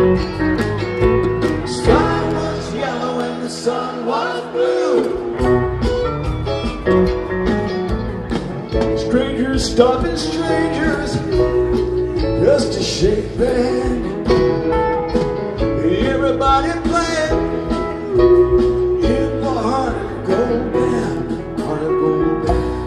Sky was yellow and the sun was blue. Strangers stopping strangers Just to shake band. Everybody playing In the heart of gold band Heart of gold band.